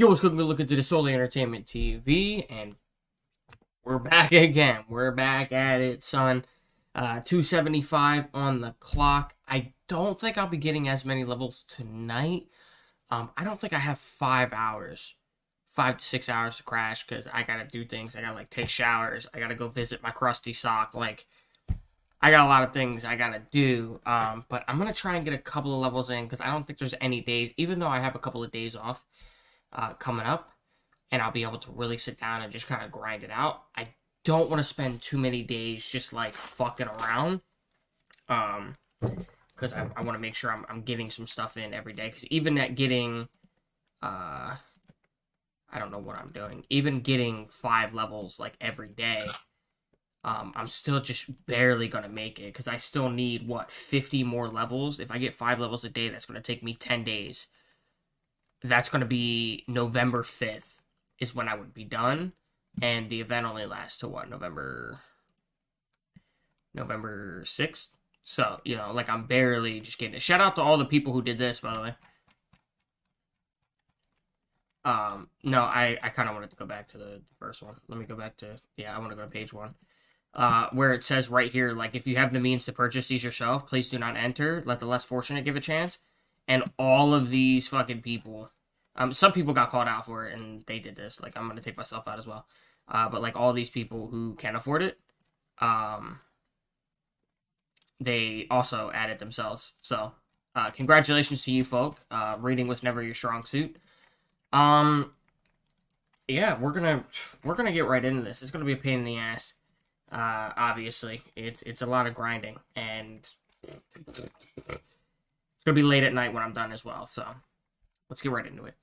Yo, what's cooking? Look into the Solely Entertainment TV, and we're back again. We're back at it, son. Uh, 275 on the clock. I don't think I'll be getting as many levels tonight. Um, I don't think I have five hours, five to six hours to crash because I gotta do things. I gotta like take showers. I gotta go visit my crusty sock. Like, I got a lot of things I gotta do. Um, but I'm gonna try and get a couple of levels in because I don't think there's any days, even though I have a couple of days off uh, coming up, and I'll be able to really sit down and just kind of grind it out. I don't want to spend too many days just like fucking around, um, because I, I want to make sure I'm I'm getting some stuff in every day. Because even at getting, uh, I don't know what I'm doing. Even getting five levels like every day. Um, I'm still just barely gonna make it because I still need what 50 more levels. If I get five levels a day, that's gonna take me 10 days that's going to be November 5th is when I would be done. And the event only lasts to what November November 6th so you know like I'm barely just getting it. Shout out to all the people who did this by the way. Um no I I kind of wanted to go back to the first one. Let me go back to yeah I want to go to page one. Uh, where it says right here, like if you have the means to purchase these yourself, please do not enter. Let the less fortunate give a chance and all of these fucking people um some people got called out for it and they did this like i'm gonna take myself out as well. Uh but like all these people who can't afford it um they also added themselves. So uh congratulations to you folk uh reading was never your strong suit. Um yeah we're gonna we're gonna get right into this. It's gonna be a pain in the ass uh obviously. It's it's a lot of grinding and gonna be late at night when I'm done as well. So let's get right into it.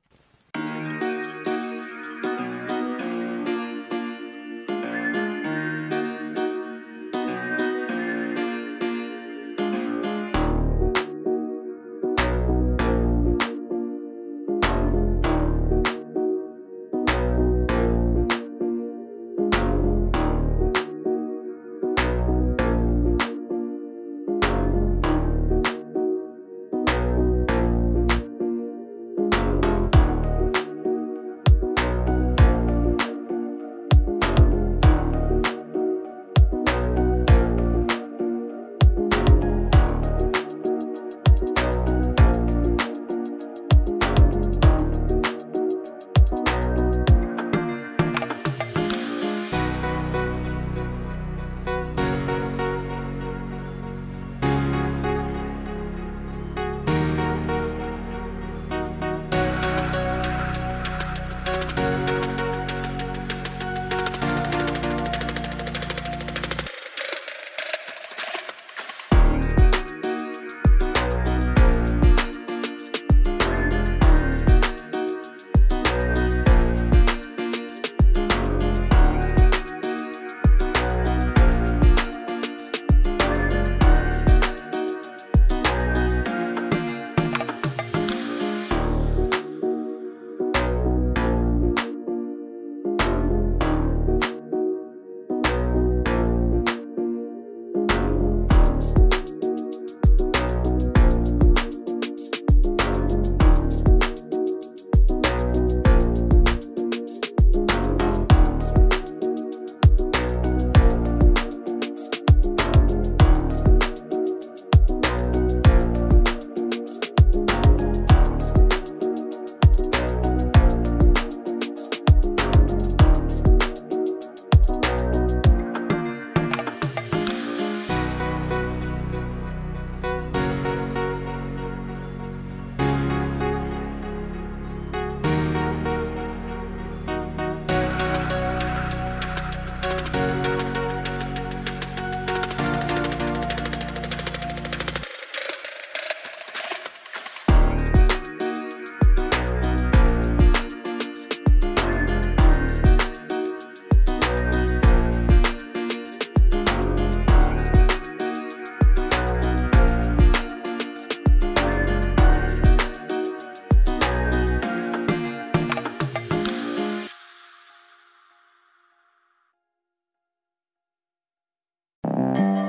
Bye.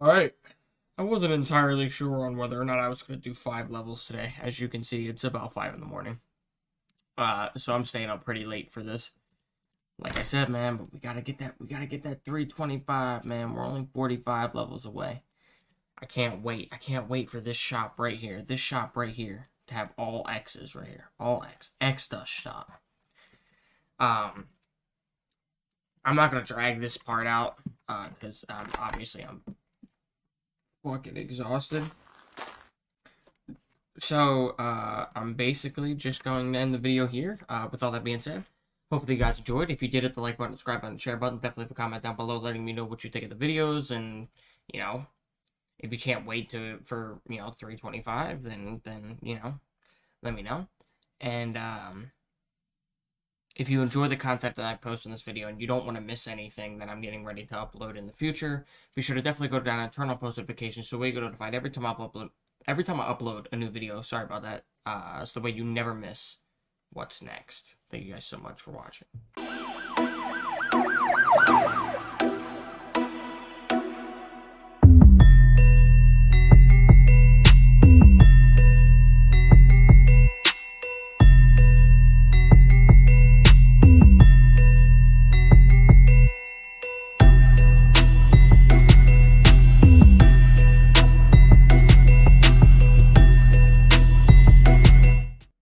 Alright. I wasn't entirely sure on whether or not I was going to do five levels today. As you can see, it's about five in the morning. Uh, so I'm staying up pretty late for this. Like I said, man, but we gotta get that. We gotta get that 325, man. We're only 45 levels away. I can't wait. I can't wait for this shop right here. This shop right here to have all X's right here. All X. X dust shop. Um, I'm not gonna drag this part out because uh, um, obviously I'm fucking exhausted. So uh, I'm basically just going to end the video here. Uh, with all that being said, hopefully you guys enjoyed. If you did, hit the like button, subscribe button, share button. Definitely leave a comment down below letting me know what you think of the videos and you know if you can't wait to for you know 325 then then you know let me know and um if you enjoy the content that I post in this video and you don't want to miss anything that I'm getting ready to upload in the future, be sure to definitely go down and turn on post notifications so we get notified every time I upload every time I upload a new video. Sorry about that. Uh, it's the way you never miss what's next. Thank you guys so much for watching.